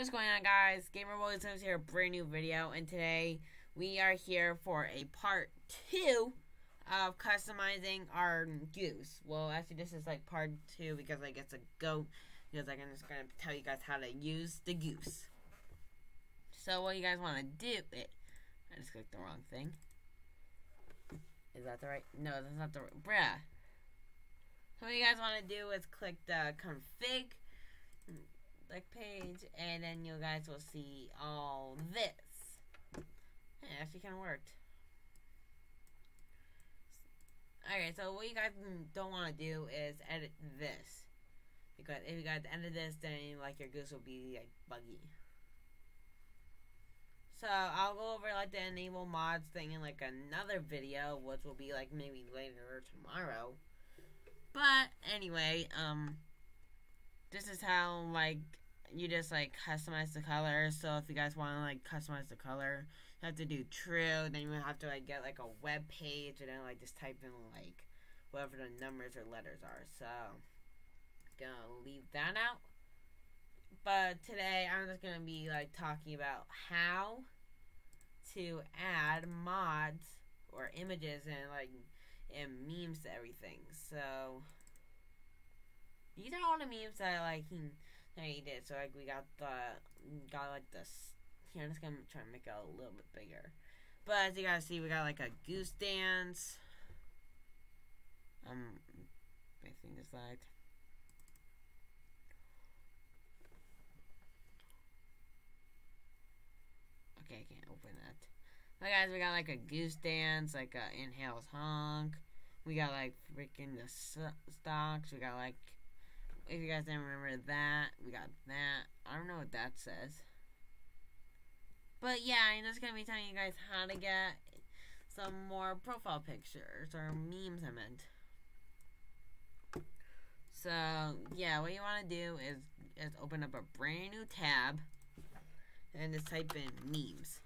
what's going on guys? Gamer comes here, a brand new video, and today we are here for a part two of customizing our goose. Well, actually this is like part two because like it's a goat, because like, I'm just going to tell you guys how to use the goose. So what you guys want to do, it, I just clicked the wrong thing. Is that the right, no that's not the right, bruh. So what you guys want to do is click the config like page, and then you guys will see all this. Yeah, actually kind of worked. Okay, so what you guys don't want to do is edit this. Because if you guys edit this, then like your goose will be like buggy. So I'll go over like the enable mods thing in like another video, which will be like maybe later or tomorrow. But anyway, um, this is how like you just like customize the color. So if you guys want to like customize the color, you have to do true. Then you have to like get like a web page and then like just type in like whatever the numbers or letters are. So gonna leave that out. But today I'm just gonna be like talking about how to add mods or images and like and memes to everything. So these are all the memes that I like that he did. So like we got the got like this. Here, I'm just gonna try and make it a little bit bigger. But as you guys see, we got like a goose dance. Um, facing the side. Okay, I can't open that. But guys, we got like a goose dance, like a inhales honk. We got like freaking the stocks. We got like if you guys didn't remember that, we got that. I don't know what that says. But yeah, I'm just going to be telling you guys how to get some more profile pictures or memes I meant. So, yeah, what you want to do is, is open up a brand new tab and just type in memes.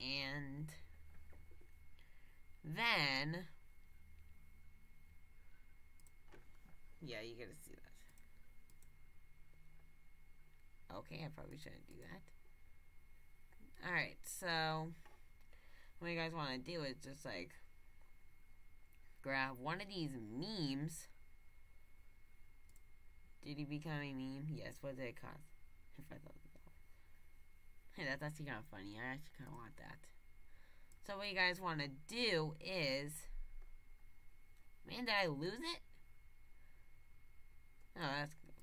And then Yeah, you gotta see that. Okay, I probably shouldn't do that. Alright, so what you guys want to do is just like grab one of these memes. Did he become a meme? Yes, what did it cost? Hey, that's actually kind of funny. I actually kind of want that. So what you guys want to do is... Man, did I lose it? Oh, that's good.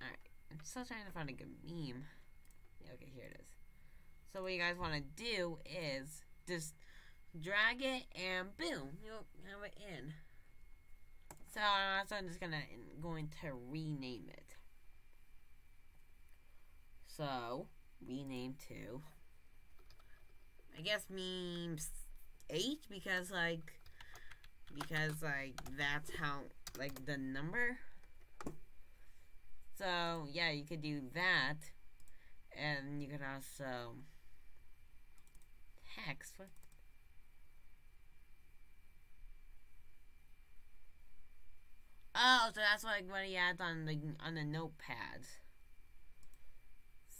Alright, I'm still trying to find a good meme. Yeah, okay, here it is. So what you guys want to do is just drag it and boom, you'll have it in. So, uh, so I'm just gonna going to rename it. So rename to I guess memes eight because like because like that's how like the number. So yeah you could do that. And you could also hex. What? Oh, so that's like what he adds on the on the notepads.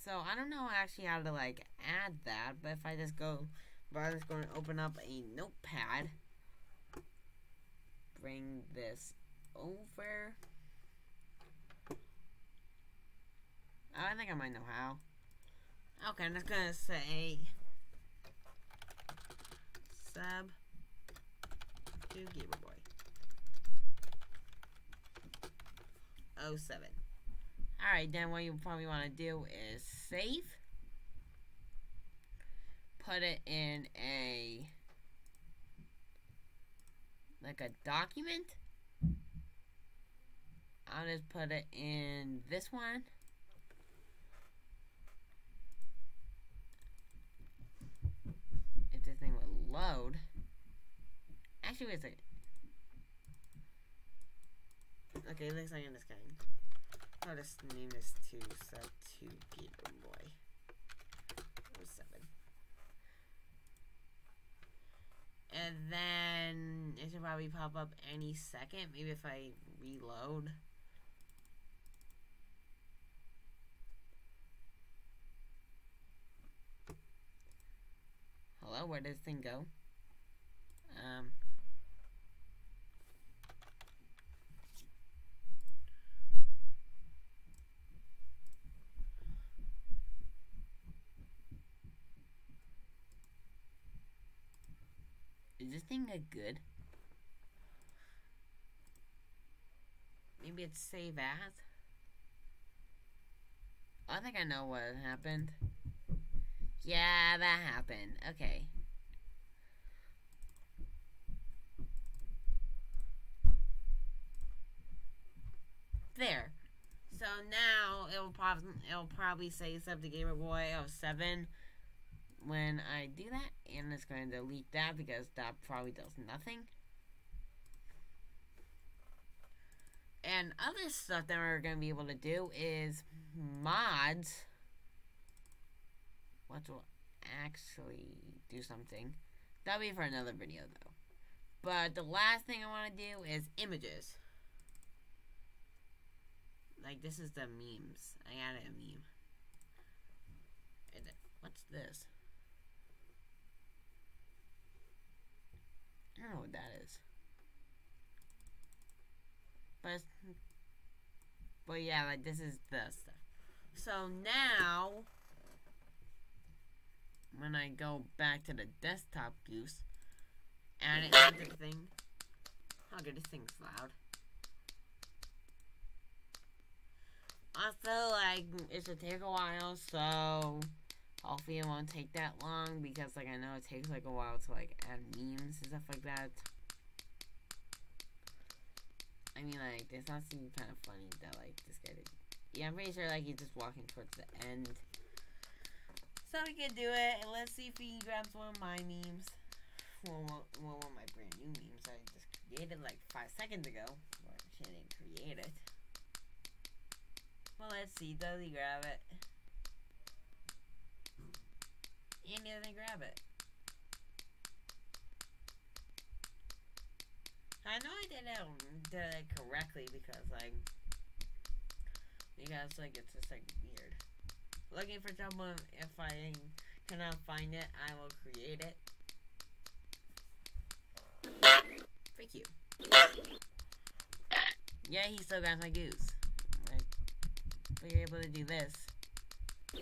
So I don't know actually how to like add that, but if I just go, but I'm just going to open up a notepad bring this over. I think I might know how. Okay, I'm just gonna say sub to Gamer Boy. 07. Alright, then what you probably want to do is save. Put it in a like a document. I'll just put it in this one. If this thing would load. Actually, wait a second. Okay, looks like I'm just kidding. I'll just name this to set to Gamer Boy. 07. And then it should probably pop up any second. Maybe if I reload. Hello, where does this thing go? Um. Is this thing a good? Maybe it's save as? I think I know what happened. Yeah, that happened. Okay. There. So now it'll probably it'll probably say sub to Gaberboy 07 when I do that, and it's going to delete that because that probably does nothing. And other stuff that we're going to be able to do is mods, which will actually do something. That'll be for another video though. But the last thing I want to do is images. Like this is the memes. I added a meme. What's this? I don't know what that is. But, but yeah, like this is the stuff. So now, when I go back to the desktop goose, and it adds the thing. Oh, good, this thing's loud. Also, like, it should take a while, so Hopefully it won't take that long because like I know it takes like a while to like add memes and stuff like that. I mean like this not seem kind of funny that like this guy did. Yeah, I'm pretty sure like he's just walking towards the end. So we can do it and let's see if he grabs one of my memes. Well, one, one of my brand new memes I just created like five seconds ago. Well, she didn't create it. Well, let's see. Does he grab it? and then grab it. I I did it, correctly because like because like it's just like weird. Looking for someone if I cannot find it, I will create it. Thank you. Yeah, he still got my goose. Like, but you're able to do this.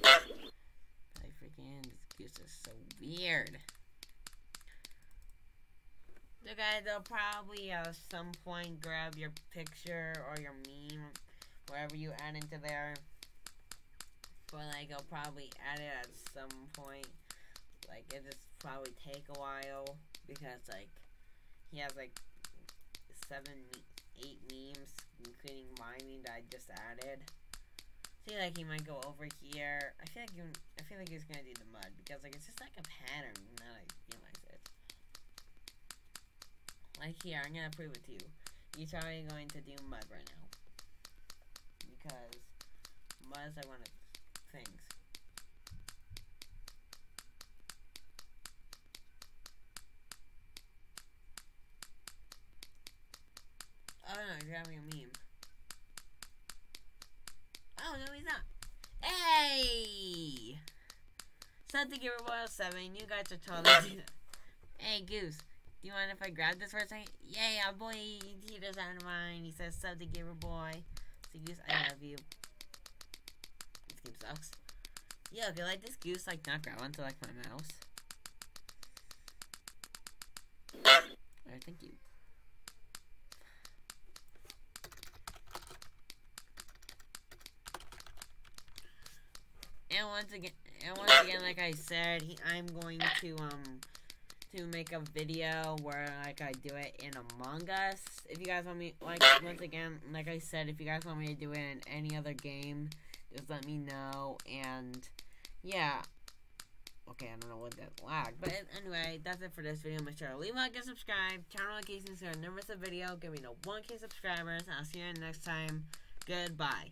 I freaking this is so weird. So guys, they'll probably at some point grab your picture or your meme, wherever you add into there. But like, they'll probably add it at some point. Like, it just probably take a while because like, he has like seven, eight memes, including my meme that I just added I feel like he might go over here. I feel like he, I feel like he's gonna do the mud because like it's just like a pattern. Now I realize it. Like here, I'm gonna prove it to you. He's probably going to do mud right now because mud is like one of the things. Oh no, he's having a meme. Oh, no, he's not. Hey! Something Giver Boy 7, you guys are totally Hey, Goose, do you mind if I grab this for a second? Yeah, yeah, boy, he does out of mine. He says, Something Giver Boy. So, Goose, I love you. This game sucks. Yeah, okay, like this goose, like, not grab onto, like, my mouse. Alright, thank you. and once again, and once again, like I said, he, I'm going to um to make a video where like I do it in Among Us. If you guys want me, like once again, like I said, if you guys want me to do it in any other game, just let me know. And yeah, okay, I don't know what that lag, but anyway, that's it for this video. Make sure to leave a like and subscribe. Channel on notifications so you never miss a video. Give me no 1k subscribers. I'll see you next time. Goodbye.